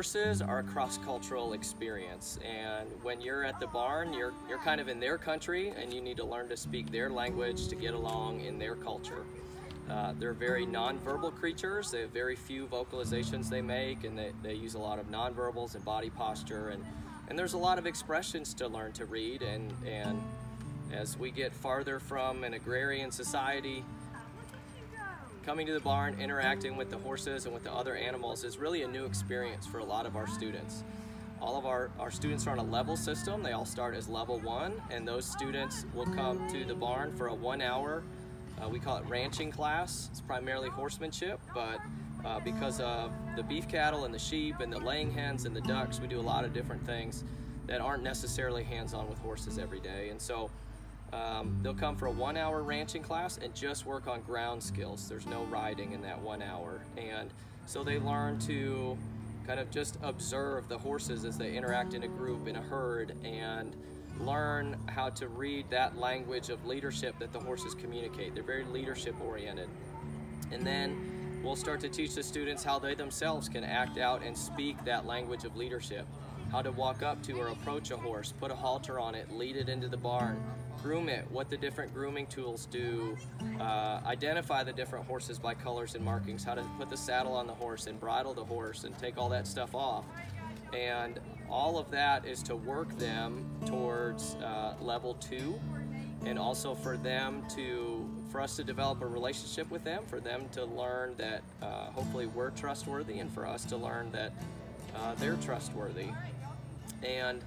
horses are a cross-cultural experience. And when you're at the barn you're you're kind of in their country and you need to learn to speak their language to get along in their culture. Uh, they're very non-verbal creatures. They have very few vocalizations they make and they, they use a lot of non-verbals and body posture. And and there's a lot of expressions to learn to read. And and as we get farther from an agrarian society coming to the barn, interacting with the horses and with the other animals is really a new experience for a lot of our students. All of our, our students are on a level system. They all start as level one, and those students will come to the barn for a one hour, uh, we call it ranching class. It's primarily horsemanship, but uh, because of the beef cattle and the sheep and the laying hens and the ducks, we do a lot of different things that aren't necessarily hands-on with horses every day. And so um, they'll come for a one hour ranching class and just work on ground skills. There's no riding in that one hour. And so they learn to kind of just observe the horses as they interact in a group, in a herd, and learn how to read that language of leadership that the horses communicate. They're very leadership oriented. And then we'll start to teach the students how they themselves can act out and speak that language of leadership. How to walk up to or approach a horse, put a halter on it, lead it into the barn, groom it, what the different grooming tools do, uh, identify the different horses by colors and markings, how to put the saddle on the horse and bridle the horse and take all that stuff off. And all of that is to work them towards uh, level two and also for them to, for us to develop a relationship with them, for them to learn that uh, hopefully we're trustworthy and for us to learn that uh, they're trustworthy. And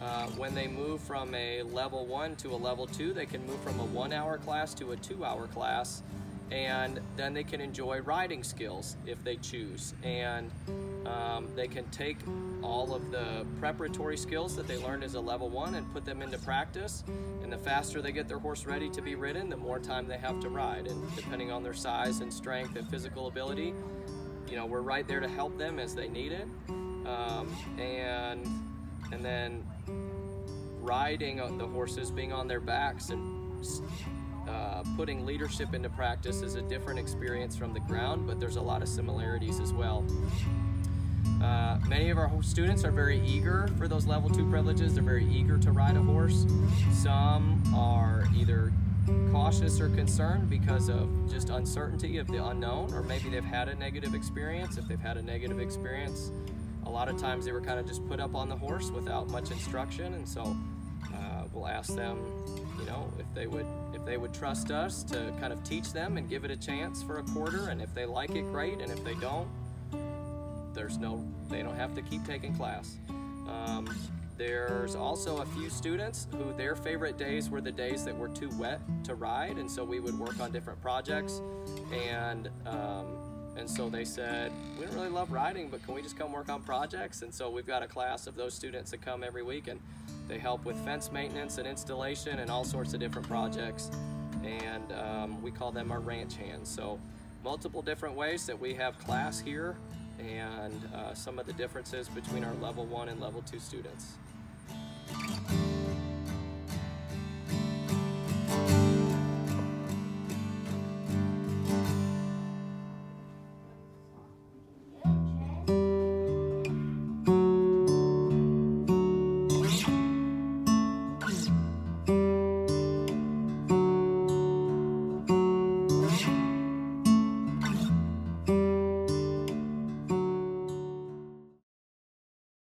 uh, when they move from a level one to a level two, they can move from a one hour class to a two hour class and then they can enjoy riding skills if they choose. And um, they can take all of the preparatory skills that they learned as a level one and put them into practice. And the faster they get their horse ready to be ridden, the more time they have to ride. And depending on their size and strength and physical ability, you know, we're right there to help them as they need it. Um, and and then riding the horses, being on their backs and uh, putting leadership into practice is a different experience from the ground, but there's a lot of similarities as well. Uh, many of our students are very eager for those level two privileges. They're very eager to ride a horse. Some are either cautious or concerned because of just uncertainty of the unknown, or maybe they've had a negative experience. If they've had a negative experience, a lot of times they were kind of just put up on the horse without much instruction, and so uh, we'll ask them, you know, if they would if they would trust us to kind of teach them and give it a chance for a quarter, and if they like it, great, and if they don't, there's no they don't have to keep taking class. Um, there's also a few students who their favorite days were the days that were too wet to ride, and so we would work on different projects and. Um, and so they said, we don't really love riding, but can we just come work on projects? And so we've got a class of those students that come every week and they help with fence maintenance and installation and all sorts of different projects. And um, we call them our ranch hands. So multiple different ways that we have class here and uh, some of the differences between our level one and level two students.